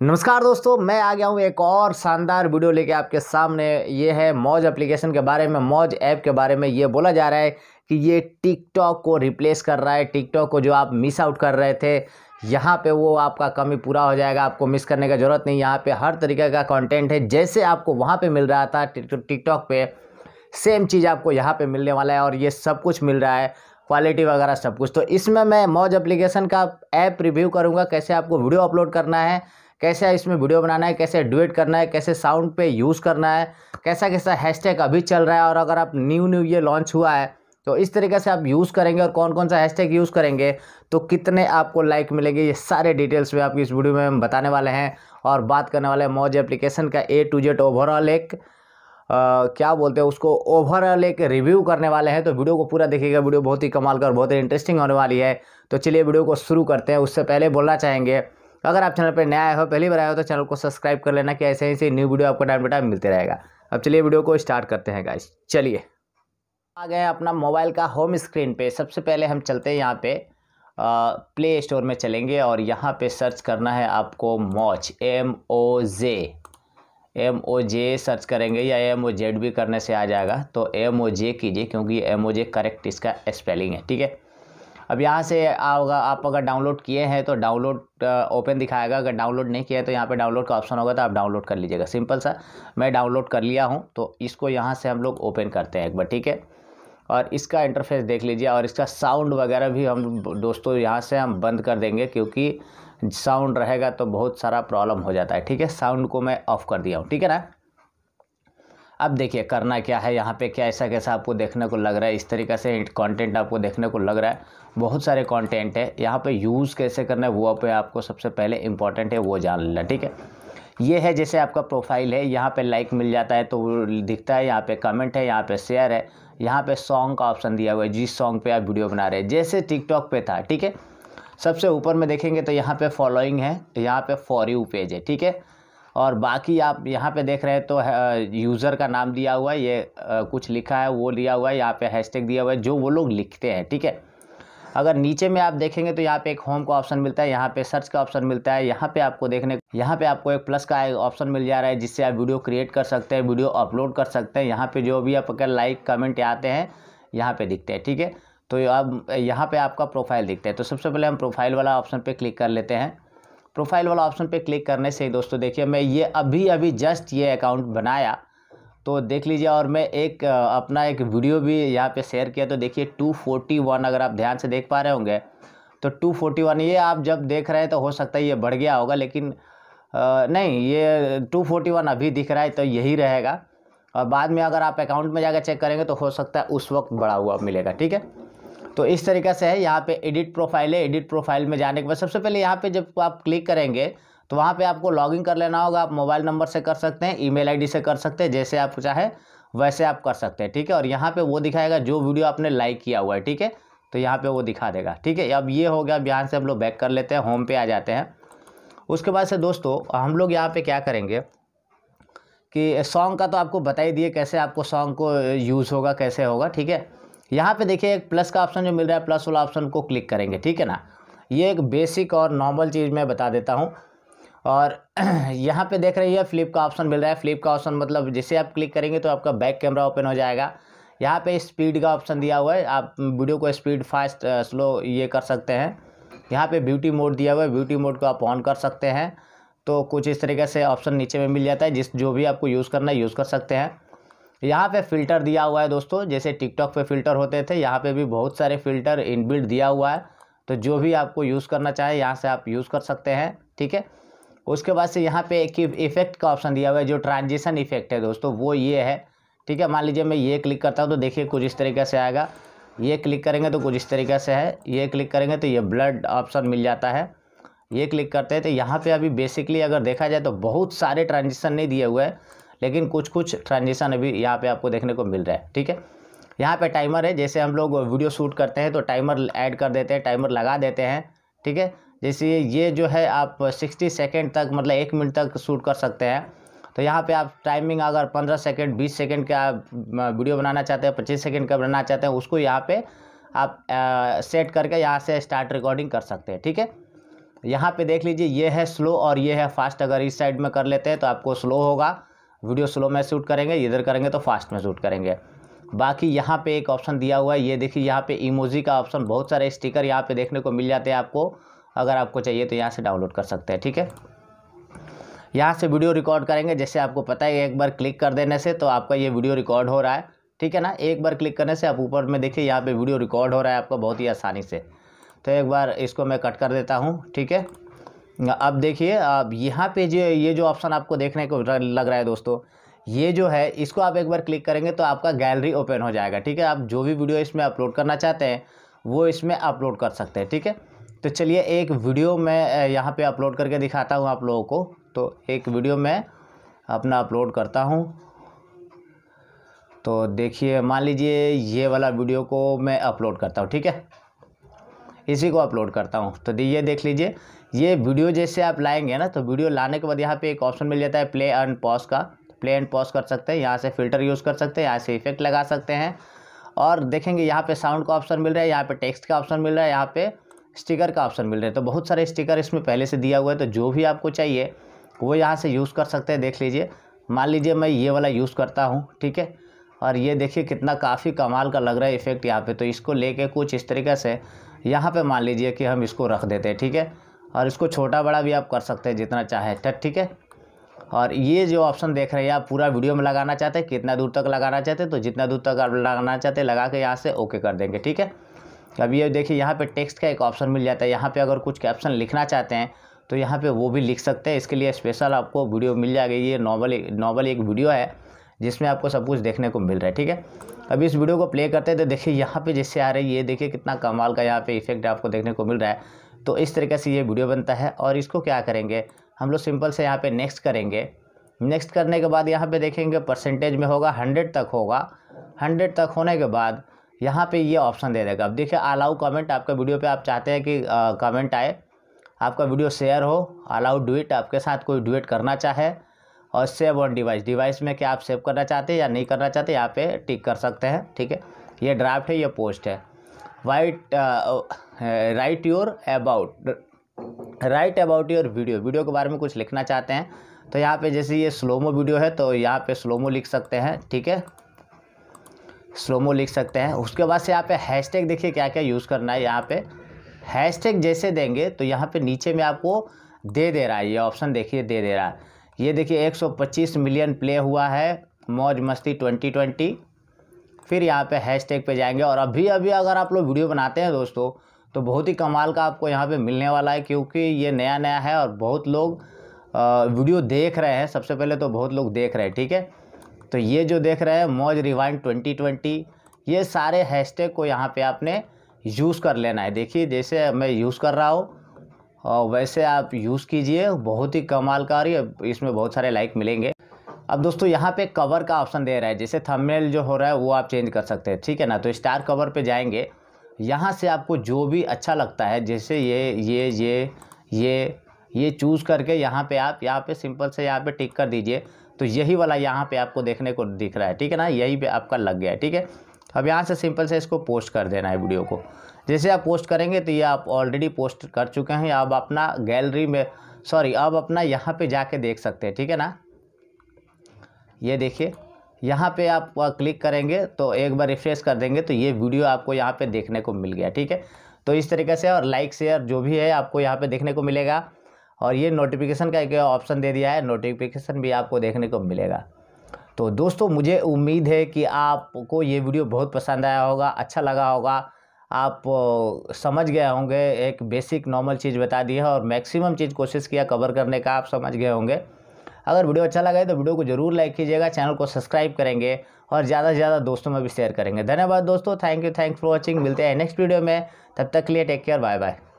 नमस्कार दोस्तों, मैं आ गया हूँ एक और शानदार वीडियो लेके आपके सामने। ये है मौज एप्लीकेशन के बारे में, मौज ऐप के बारे में। ये बोला जा रहा है कि ये टिकटॉक को रिप्लेस कर रहा है। टिकटॉक को जो आप मिस आउट कर रहे थे, यहाँ पे वो आपका कमी पूरा हो जाएगा, आपको मिस करने का ज़रूरत नहीं। यहाँ पे हर तरीके का कंटेंट है, जैसे आपको वहाँ पे मिल रहा था टिकटॉक पे सेम चीज़ आपको यहाँ पे मिलने वाला है और ये सब कुछ मिल रहा है क्वालिटी वगैरह सब कुछ। तो इसमें मैं मौज एप्लीकेशन का ऐप रिव्यू करूँगा, कैसे आपको वीडियो अपलोड करना है कैसे इसमें वीडियो बनाना है कैसे डुएट करना है कैसे साउंड पे यूज़ करना है कैसा कैसा हैशटैग अभी चल रहा है और अगर आप न्यू न्यू ये लॉन्च हुआ है तो इस तरीके से आप यूज़ करेंगे और कौन कौन सा हैशटैग यूज़ करेंगे तो कितने आपको लाइक मिलेंगे ये सारे डिटेल्स में आपकी इस वीडियो में हम बताने वाले हैं और बात करने वाले हैं मौज एप्लीकेशन का ए टू जेड ओवरऑल एक आ, क्या बोलते हैं उसको ओवरऑल एक रिव्यू करने वाले हैं तो वीडियो को पूरा देखिएगा वीडियो बहुत ही कमाल कर बहुत ही इंटरेस्टिंग होने वाली है। तो चलिए वीडियो को शुरू करते हैं उससे पहले बोलना चाहेंगे अगर आप चैनल पर नया आए हो, पहली बार आए हो तो चैनल को सब्सक्राइब कर लेना कि ऐसे ऐसे न्यू वीडियो आपको टाइम टू टाइम मिलते रहेगा। अब चलिए वीडियो को स्टार्ट करते हैं गाइस चलिए। आ गए अपना मोबाइल का होम स्क्रीन पे। सबसे पहले हम चलते हैं यहाँ पे। प्ले स्टोर में चलेंगे और यहाँ पे सर्च करना है आपको Moj M O J M O J search करेंगे या एम ओ जेड भी करने से आ जाएगा। तो एम ओ जे कीजिए, क्योंकि एम ओ जे करेक्ट इसका स्पेलिंग है, ठीक है? अब यहाँ से आओगा, आप अगर डाउनलोड किए हैं तो डाउनलोड ओपन दिखाएगा। अगर डाउनलोड नहीं किया है तो यहाँ पे डाउनलोड का ऑप्शन होगा तो आप डाउनलोड कर लीजिएगा। सिंपल सा, मैं डाउनलोड कर लिया हूँ तो इसको यहाँ से हम लोग ओपन करते हैं एक बार, ठीक है? और इसका इंटरफेस देख लीजिए और इसका साउंड वगैरह भी हम दोस्तों यहाँ से हम बंद कर देंगे क्योंकि साउंड रहेगा तो बहुत सारा प्रॉब्लम हो जाता है, ठीक है? साउंड को मैं ऑफ़ कर दिया हूँ, ठीक है ना? अब देखिए, करना क्या है? यहाँ पे क्या ऐसा कैसा आपको देखने को लग रहा है? इस तरीके से कंटेंट आपको देखने को लग रहा है। बहुत सारे कंटेंट है। यहाँ पे यूज़ कैसे करना है, वो पे आपको सबसे पहले इंपॉर्टेंट है, वो जान लेना, ठीक है? ये है जैसे आपका प्रोफ़ाइल है, यहाँ पे लाइक मिल जाता है तो दिखता है, यहाँ पे कमेंट है, यहाँ पे शेयर है। यहाँ पे सॉन्ग का ऑप्शन दिया हुआ है, जिस सॉन्ग पे आप वीडियो बना रहे हैं। जैसे टिकटॉक पे था, ठीक है? सबसे ऊपर में देखेंगे तो यहाँ पे फॉलोइंग है, यहाँ पे फॉर यू पेज है, ठीक है? और बाकी आप यहाँ पे देख रहे हैं तो यूज़र का नाम दिया हुआ है, ये कुछ लिखा है, वो दिया हुआ है, यहाँ पे हैशटैग दिया हुआ है, जो वो लोग लिखते हैं, ठीक है? अगर नीचे में आप देखेंगे तो यहाँ पे एक होम का ऑप्शन मिलता है, यहाँ पे सर्च का ऑप्शन मिलता है, यहाँ पे आपको देखने, यहाँ पे आपको एक प्लस का ऑप्शन मिल जा रहा है, जिससे आप वीडियो क्रिएट कर सकते हैं वीडियो अपलोड कर सकते हैं, यहाँ पे जो भी आप अगर लाइक कमेंट आते हैं, यहाँ पे दिखते हैं, ठीक है? तो अब यहाँ पर आपका प्रोफ़ाइल दिखता है तो सबसे पहले हम प्रोफ़ाइल वाला ऑप्शन पर क्लिक कर लेते हैं। प्रोफ़ाइल वाला ऑप्शन पे क्लिक करने से दोस्तों देखिए मैं ये अभी अभी जस्ट ये अकाउंट बनाया। तो देख लीजिए और मैं एक अपना एक वीडियो भी यहाँ पे शेयर किया। तो देखिए टू फोर्टी वन अगर आप ध्यान से देख पा रहे होंगे तो टू फोर्टी वन ये आप जब देख रहे हैं तो हो सकता है ये बढ़ गया होगा लेकिन आ, नहीं ये टू फोर्टी वन अभी दिख रहा है तो यही रहेगा। और बाद में अगर आप अकाउंट में जाकर चेक करेंगे तो हो सकता है उस वक्त बढ़ा हुआ मिलेगा ठीक है? तो इस तरीके से है, यहाँ पे एडिट प्रोफ़ाइल है एडिट प्रोफ़ाइल में जाने के बाद सबसे पहले यहाँ पे जब आप क्लिक करेंगे तो वहाँ पे आपको लॉगिन कर लेना होगा, आप मोबाइल नंबर से कर सकते हैं ईमेल आईडी से कर सकते हैं, जैसे आप चाहे वैसे आप कर सकते हैं, ठीक है? और यहाँ पे वो दिखाएगा जो वीडियो आपने लाइक किया हुआ है, ठीक है? तो यहाँ पे वो दिखा देगा, ठीक है? अब ये हो गया, अब यहाँ से हम लोग बैक कर लेते हैं होम पे आ जाते हैं। उसके बाद से दोस्तों, हम लोग यहाँ पे क्या करेंगे कि सॉन्ग का तो आपको बता ही दिए कैसे आपको सॉन्ग को यूज़ होगा, कैसे होगा, ठीक है? यहाँ पे देखिए एक प्लस का ऑप्शन जो मिल रहा है प्लस वाला ऑप्शन को क्लिक करेंगे, ठीक है ना? ये एक बेसिक और नॉर्मल चीज़ मैं बता देता हूँ। और यहाँ पे देख रही है फ्लिप का ऑप्शन मिल रहा है। फ्लिप का ऑप्शन मतलब जिसे आप क्लिक करेंगे तो आपका बैक कैमरा ओपन हो जाएगा। यहाँ पे स्पीड का ऑप्शन दिया हुआ है। आप वीडियो को स्पीड फास्ट स्लो ये कर सकते हैं। यहाँ पे ब्यूटी मोड दिया हुआ है। ब्यूटी मोड को आप ऑन कर सकते हैं। तो कुछ इस तरीके से ऑप्शन नीचे में मिल जाता है। जिस जो भी आपको यूज़ करना है यूज़ कर सकते हैं। यहाँ पे फ़िल्टर दिया हुआ है दोस्तों, जैसे टिकटॉक पे फ़िल्टर होते थे, यहाँ पे भी बहुत सारे फ़िल्टर इनबिल्ट दिया हुआ है। तो जो भी आपको यूज़ करना चाहे, यहाँ से आप यूज़ कर सकते हैं, ठीक है? उसके बाद से यहाँ पे एक इफ़ेक्ट का ऑप्शन दिया हुआ है, जो ट्रांजिशन इफ़ेक्ट है दोस्तों, वो ये है, ठीक है? मान लीजिए मैं ये क्लिक करता हूँ तो देखिए कुछ इस तरीके से आएगा। ये क्लिक करेंगे तो कुछ इस तरीके से है, ये क्लिक करेंगे तो ये ब्लड ऑप्शन मिल जाता है। ये क्लिक करते हैं तो यहाँ पे अभी बेसिकली अगर देखा जाए तो बहुत सारे ट्रांजिशन नहीं दिए हुए हैं। लेकिन कुछ कुछ ट्रांजिशन अभी यहाँ पे आपको देखने को मिल रहा है ठीक है? यहाँ पे टाइमर है जैसे हम लोग वीडियो शूट करते हैं तो टाइमर ऐड कर देते हैं टाइमर लगा देते हैं ठीक है? जैसे ये जो है आप 60 सेकेंड तक मतलब एक मिनट तक शूट कर सकते हैं। तो यहाँ पे आप टाइमिंग अगर 15 सेकेंड 20 सेकेंड का वीडियो बनाना चाहते हैं 25 सेकेंड का बनाना चाहते हैं उसको यहाँ पे आप आ, सेट करके यहाँ से स्टार्ट रिकॉर्डिंग कर सकते हैं ठीक है? यहाँ पे देख लीजिए ये है स्लो और ये है फास्ट अगर इस साइड में कर लेते हैं तो आपको स्लो होगा। वीडियो स्लो में शूट करेंगे, इधर करेंगे तो फास्ट में शूट करेंगे। बाकी यहाँ पे एक ऑप्शन दिया हुआ है, ये देखिए यहाँ पे इमोजी का ऑप्शन, बहुत सारे स्टिकर यहाँ पे देखने को मिल जाते हैं आपको, अगर आपको चाहिए तो यहाँ से डाउनलोड कर सकते हैं, ठीक है? यहाँ से वीडियो रिकॉर्ड करेंगे, जैसे आपको पता है, एक बार क्लिक कर देने से तो आपका ये वीडियो रिकॉर्ड हो रहा है, ठीक है ना? एक बार क्लिक करने से आप ऊपर में देखिए, यहाँ पे वीडियो रिकॉर्ड हो रहा है आपका बहुत ही आसानी से। तो एक बार इसको मैं कट कर देता हूँ, ठीक है? अब देखिए अब यहाँ पे जो ये जो ऑप्शन आपको देखने को लग रहा है दोस्तों, ये जो है, इसको आप एक बार क्लिक करेंगे तो आपका गैलरी ओपन हो जाएगा, ठीक है? आप जो भी वीडियो इसमें अपलोड करना चाहते हैं, वो इसमें अपलोड कर सकते हैं, ठीक है? तो चलिए, एक वीडियो मैं यहाँ पे अपलोड करके दिखाता हूँ आप लोगों को तो एक वीडियो मैं अपना अपलोड करता हूँ। तो देखिए, मान लीजिए ये वाला वीडियो को मैं अपलोड करता हूँ, ठीक है? इसी को अपलोड करता हूँ। तो ये देख लीजिए, ये वीडियो जैसे आप लाएँगे ना तो वीडियो लाने के बाद यहाँ पे एक ऑप्शन मिल जाता है प्ले एंड पॉज का। प्ले एंड पॉज कर सकते हैं, यहाँ से फ़िल्टर यूज़ कर सकते हैं, यहाँ से इफ़ेक्ट लगा सकते हैं। और देखेंगे यहाँ पे साउंड का ऑप्शन मिल रहा है, यहाँ पे टेक्स्ट का ऑप्शन मिल रहा है, यहाँ पे स्टिकर का ऑप्शन मिल रहा है। तो बहुत सारे स्टिकर इसमें पहले से दिया हुआ है तो जो भी आपको चाहिए, वो यहाँ से यूज़ कर सकते हैं। देख लीजिए, मान लीजिए मैं ये वाला यूज़ करता हूँ, ठीक है? और ये देखिए कितना काफ़ी कमाल का लग रहा है इफ़ेक्ट यहाँ पे। तो इसको लेके कुछ इस तरीके से यहाँ पे मान लीजिए कि हम इसको रख देते हैं, ठीक है? और इसको छोटा बड़ा भी आप कर सकते हैं जितना चाहे ठीक है? और ये जो ऑप्शन देख रहे हैं, आप पूरा वीडियो में लगाना चाहते हैं, कितना दूर तक लगाना चाहते हैं तो जितना दूर तक आप लगाना चाहते हैं, लगा के यहाँ से ओके कर देंगे, ठीक है? अब ये देखिए, यहाँ पे टेक्स्ट का एक ऑप्शन मिल जाता है। यहाँ पे अगर कुछ कैप्शन लिखना चाहते हैं तो यहाँ पे वो भी लिख सकते हैं। इसके लिए स्पेशल आपको वीडियो मिल जाएगी। ये नॉर्मल नॉर्मल एक वीडियो है, जिसमें आपको सब कुछ देखने को मिल रहा है, ठीक है? अभी इस वीडियो को प्ले करते हैं तो देखिए यहाँ पे जैसे आ रही है, ये देखिए कितना कमाल का यहाँ पे इफ़ेक्ट आपको देखने को मिल रहा है। तो इस तरीके से ये वीडियो बनता है और इसको क्या करेंगे, हम लोग सिंपल से यहाँ पे नेक्स्ट करेंगे। नेक्स्ट करने के बाद यहाँ पे देखेंगे परसेंटेज में होगा हंड्रेड तक होगा। हंड्रेड तक होने के बाद यहाँ पे ये ऑप्शन दे देगा। अब देखिए अलाउ कमेंट आपका वीडियो पे आप चाहते हैं कि कमेंट आए। आपका वीडियो शेयर हो अलाउ डुइट आपके साथ कोई डुएट करना चाहे। और सेव ऑन डिवाइस। डिवाइस में क्या आप सेव करना चाहते हैं या नहीं करना चाहते, यहाँ पे टिक कर सकते हैं, ठीक है? ये ड्राफ्ट है, ये पोस्ट है। White write your about write about your video video के बारे में कुछ लिखना चाहते हैं तो यहाँ पे जैसे ये स्लोमो वीडियो है तो यहाँ पे स्लोमो लिख सकते हैं, ठीक है? स्लोमो लिख सकते हैं। उसके बाद से यहाँ पे हैशटैग देखिए क्या क्या यूज़ करना है यहाँ पे। हैशटैग जैसे देंगे तो यहाँ पे नीचे में आपको दे दे रहा है, ये ऑप्शन देखिए, दे दे रहा है। ये देखिए 125 मिलियन प्ले हुआ है, मौज मस्ती 2020 फिर यहाँ पे हैशटैग पे जाएँगे, और अभी अभी अगर आप लोग वीडियो बनाते हैं दोस्तों तो बहुत ही कमाल का आपको यहाँ पे मिलने वाला है, क्योंकि ये नया नया है और बहुत लोग वीडियो देख रहे हैं। सबसे पहले तो बहुत लोग देख रहे हैं, ठीक है? तो ये जो देख रहे हैं, मौज रिवाइंड ट्वेंटी ट्वेंटी, ये सारे हैशटैग को यहाँ पे आपने यूज़ कर लेना है। देखिए, जैसे मैं यूज़ कर रहा हूँ और वैसे आप यूज़ कीजिए, बहुत ही कमाल का रही है इसमें बहुत सारे लाइक मिलेंगे। अब दोस्तों, यहाँ पे कवर का ऑप्शन दे रहा है, जैसे थंबनेल जो हो रहा है, वो आप चेंज कर सकते हैं, ठीक है ना? तो स्टार कवर पे जाएँगे। यहाँ से आपको जो भी अच्छा लगता है, जैसे ये ये ये ये ये चूज़ करके यहाँ पे आप, यहाँ पे सिंपल से यहाँ पे टिक कर दीजिए। तो यही वाला यहाँ पे आपको देखने को दिख रहा है, ठीक है ना? यही पे आपका लग गया है, ठीक है? अब यहाँ से सिंपल से इसको पोस्ट कर देना है वीडियो को। जैसे आप पोस्ट करेंगे तो ये आप ऑलरेडी पोस्ट कर चुके हैं। अब अपना गैलरी में सॉरी अब अपना यहाँ पे जाके देख सकते हैं, ठीक है ना? ये देखिए, यहाँ पे आप क्लिक करेंगे तो एक बार रिफ्रेश कर देंगे तो ये वीडियो आपको यहाँ पे देखने को मिल गया, ठीक है? तो इस तरीके से और लाइक शेयर जो भी है आपको यहाँ पे देखने को मिलेगा। और ये नोटिफिकेशन का एक ऑप्शन दे दिया है नोटिफिकेशन भी आपको देखने को मिलेगा। तो दोस्तों, मुझे उम्मीद है कि आपको ये वीडियो बहुत पसंद आया होगा अच्छा लगा होगा। आप समझ गए होंगे, एक बेसिक नॉर्मल चीज़ बता दी है और मैक्सिमम चीज़ कोशिश किया कवर करने का, आप समझ गए होंगे। अगर वीडियो अच्छा लगा है तो वीडियो को ज़रूर लाइक कीजिएगा चैनल को सब्सक्राइब करेंगे और ज़्यादा से ज़्यादा दोस्तों में भी शेयर करेंगे। धन्यवाद दोस्तों thank you thanks for watching मिलते हैं नेक्स्ट वीडियो में, तब तक के लिए टेक केयर बाय बाय